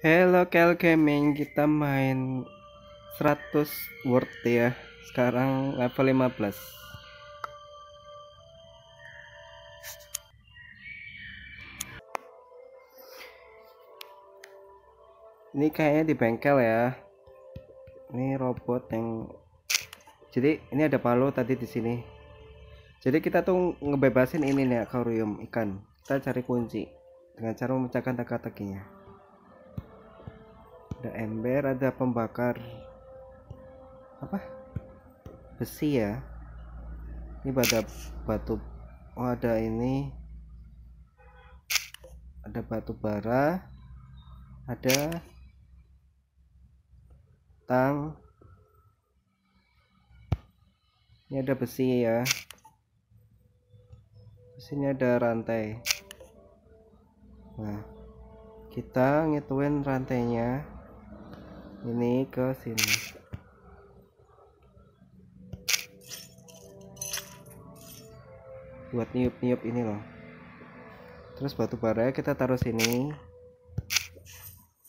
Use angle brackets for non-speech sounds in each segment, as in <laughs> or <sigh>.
Hello Kel Gaming, kita main 100 word ya. Sekarang level 15. Ini kayaknya di bengkel ya. Ini robot yang jadi ini ada palu tadi di sini. Jadi kita tuh ngebebasin ini nih akuarium ikan. Kita cari kunci dengan cara memecahkan teka-tekinya ada ember ada pembakar apa? Besi ya. Ini pada batu oh ada ini. Ada batu bara ada tang. Ini ada besi ya. Sini ada rantai. Nah kita ngituin rantainya ini ke sini. Buat niup-niup ini loh. Terus batu bara kita taruh sini.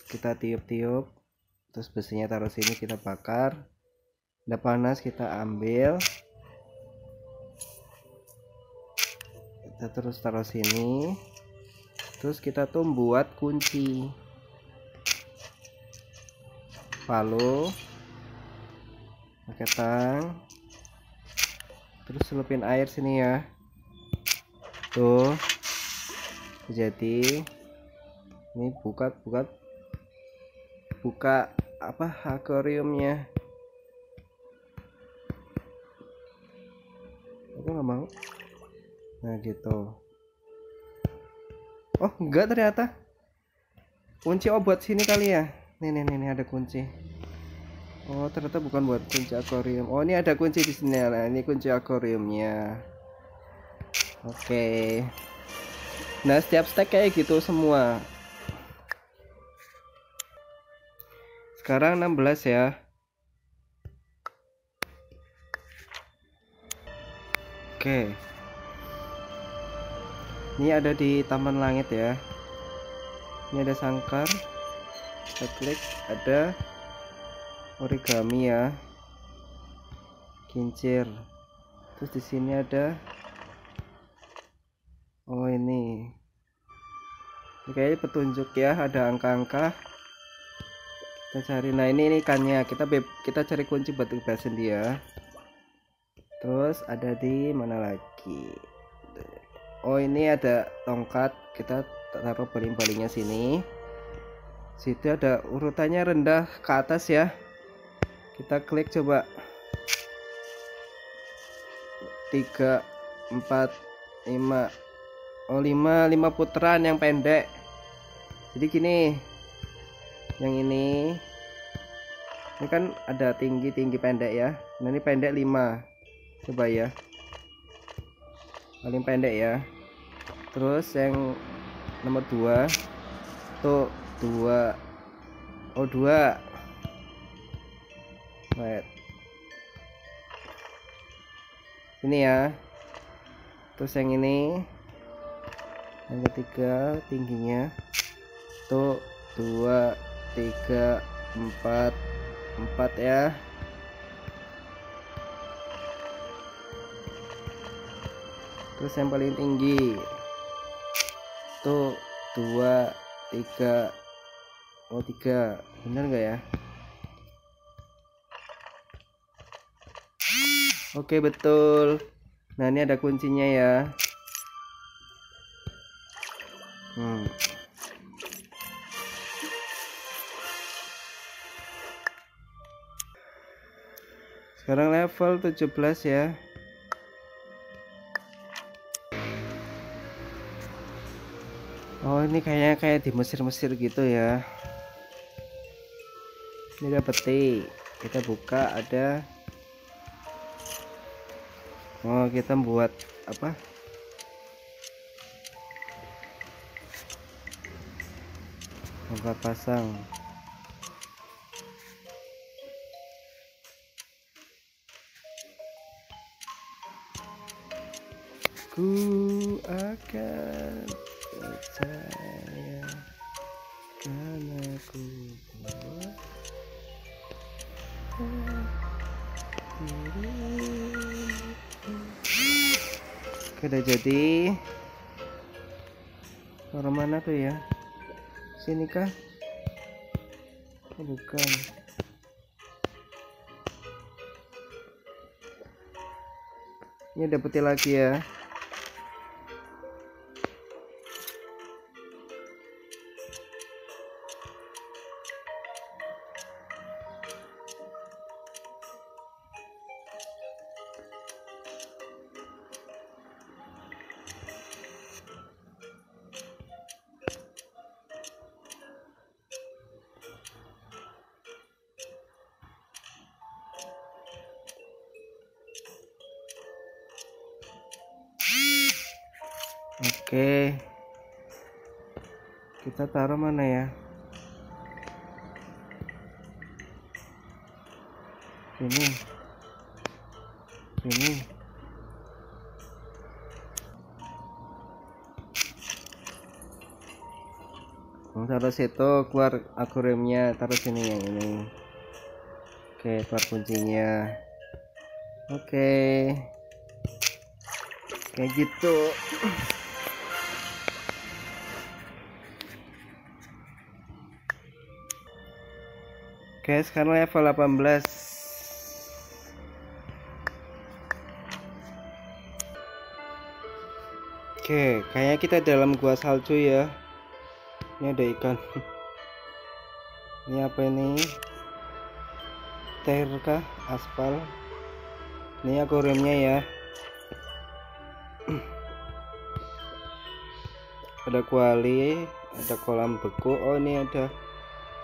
Kita tiup-tiup. Terus besinya taruh sini kita bakar. Udah panas kita ambil. Kita terus taruh sini. Terus kita tuh buat kunci palu. Pakai tang. Terus selupin air sini ya. Tuh. Jadi ini buka buka buka apa akuariumnya. Aku nggak mau. Nah gitu. Oh enggak ternyata. Kunci obat sini kali ya nih nih nih, ada kunci. Oh ternyata bukan buat kunci akuarium. Oh ini ada kunci di sini nah ini kunci akuariumnya. Oke. Nah setiap stack kayak gitu semua. Sekarang 16 ya. Oke. Ini ada di taman langit ya. Ini ada sangkar kita klik ada origami ya. Kincir. Terus di sini ada oh ini. Kayaknya petunjuk ya ada angka-angka. Kita cari nah ini, ini ikannya. Kita kita cari kunci buat bebasin dia terus ada di mana lagi? Oh ini ada tongkat. Kita taruh baling-balingnya sini situ ada urutannya rendah ke atas ya. Kita klik coba. 3 4 5 oh 5 5 putaran yang pendek. Jadi gini. Yang ini. Ini kan ada tinggi tinggi pendek ya. Nah ini pendek 5 coba ya. Paling pendek ya. Terus yang nomor 2 tuh dua. Oh dua. Wait ini ya. Terus yang ini. Yang ketiga tingginya. Tuh dua tiga empat. Empat ya. Terus yang paling tinggi. Tuh dua tiga oh tiga. Bener nggak ya? Oke betul. Nah ini ada kuncinya ya. Hmm. sekarang level 17 ya. Oh ini kayaknya kayak di Mesir-Mesir gitu ya ini ada peti kita buka ada. Oh kita buat apa? Buka pasang. Ku akan percaya karena aku buat Oke, udah jadi. Orang mana tuh ya? Sini kah? Oh, bukan. Ini ada putih lagi ya Oke. Kita taruh mana ya? Ini. Ini. Taruh situ keluar akuariumnya taruh sini yang ini oke keluar kuncinya oke kayak gitu Oke, sekarang level 18. Oke, kayaknya kita dalam gua salju ya. Ini ada ikan. <laughs> Ini apa ini? Ter kah? Aspal. Ini akuariumnya ya. <clears throat> ada kuali, ada kolam beku. Oh, ini ada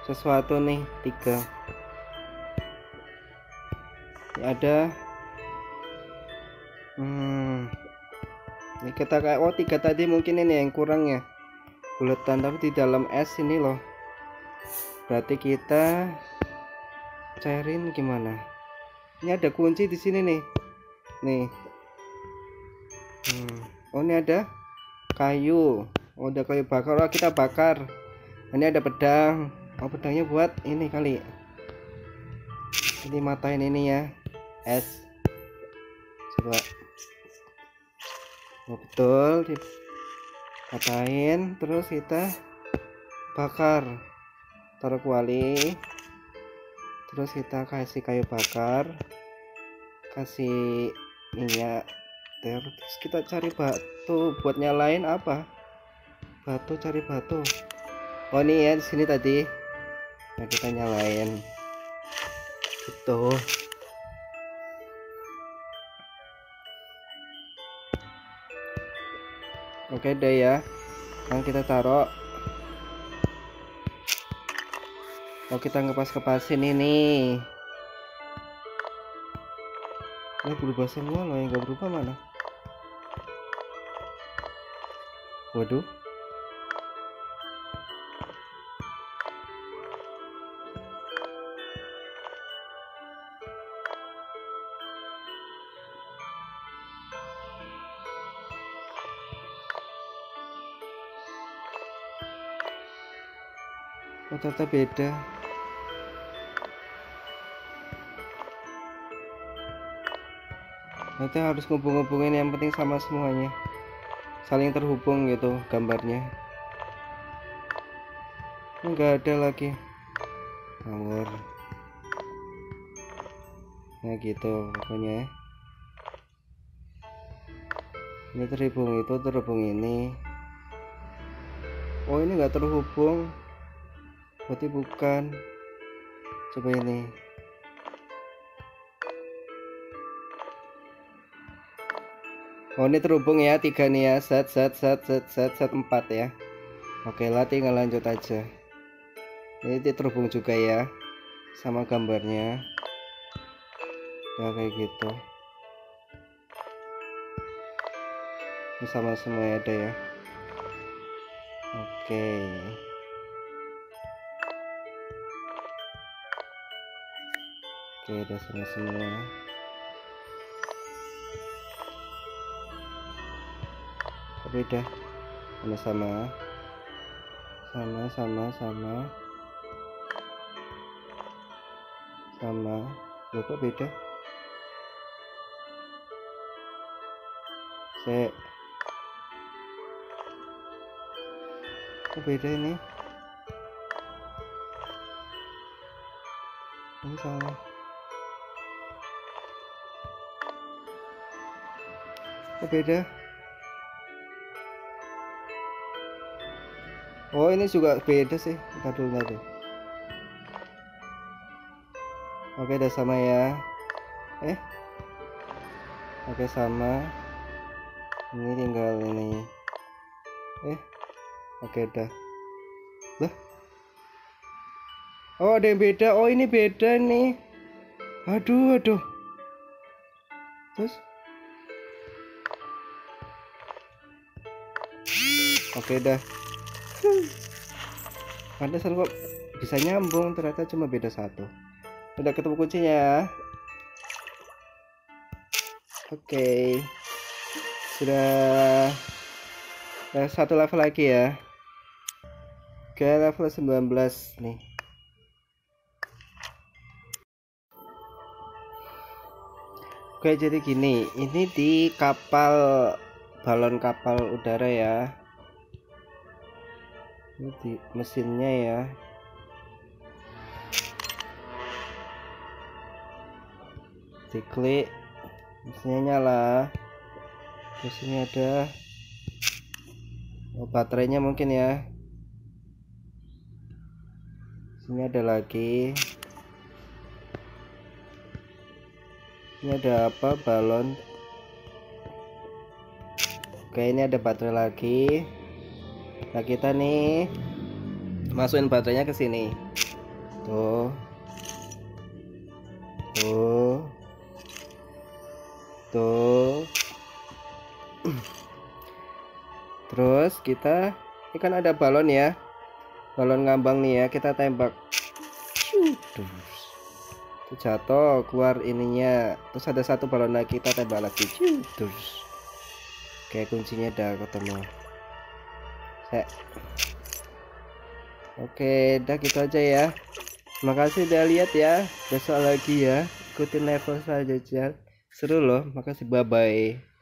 sesuatu nih tiga ini ada hmm ini kita kayak oh tiga tadi mungkin ini yang kurang ya buletan tapi di dalam es ini loh. Berarti kita cairin gimana? Ini ada kunci di sini nih. Nih. Hmm. oh ini ada kayu. Oh ada kayu bakar. Oh kita bakar. Ini ada pedang. Oh pedangnya buat ini kali. Ini matain ini ya. Es. Coba. Oh, betul matain terus kita bakar. Taruh kuali. Terus kita kasih kayu bakar. Kasih minyak. Terus kita cari batu. Buat nyalain apa? Batu cari batu. Oh ini ya di sini tadi. Nah kita nyalain. Gitu oke deh ya. Sekarang kita taruh. Oh kita ngepas-kepasin ini. Ini berubah semua loh yang gak berubah mana? Waduh oh ternyata beda. Nanti harus ngubung-ngubungin yang penting sama semuanya. Saling terhubung gitu gambarnya. Enggak ada lagi. Power nah gitu pokoknya ini terhubung itu terhubung ini. Oh ini enggak terhubung berarti bukan. Coba ini. Oh ini terhubung ya tiga nih ya. Set set set set set set empat ya. Oke lah tinggal lanjut aja. Ini terhubung juga ya sama gambarnya. Ya kayak gitu. Ini sama semua ada ya. Oke oke sama semua tapi udah sama sama sama sama sama. Sama. Loh kok beda? Sek. kok beda ini? Ini salah kok beda oh ini juga beda sih. Kita dulu tadi oke udah sama ya. Eh? Oke sama. Ini tinggal ini. Eh? Oke udah. Lah? Oh ada yang beda. Oh ini beda nih. Aduh aduh. Terus oke dah. Pantesan kok bisa nyambung ternyata cuma beda satu. Udah ketemu kuncinya. Ya oke. Sudah eh, satu level lagi ya. Oke level 19 nih. Oke jadi gini. Ini di kapal balon kapal udara ya ini di mesinnya ya. Diklik. Mesinnya nyala. Ini ada. Oh, baterainya mungkin ya. Sini ada lagi. Ini ada apa? Balon. Oke ini ada baterai lagi nah kita nih masukin baterainya ke sini. Tuh. Tuh. Tuh. Terus kita ini kan ada balon ya. Balon ngambang nih ya kita tembak. Terus jatuh keluar ininya. Terus ada satu balon lagi kita tembak lagi. Terus. Kayak kuncinya udah ketemu Sek. Oke, udah gitu aja ya. Makasih udah lihat ya. Besok lagi ya. Ikutin level saja, Seru loh. Makasih, bye-bye.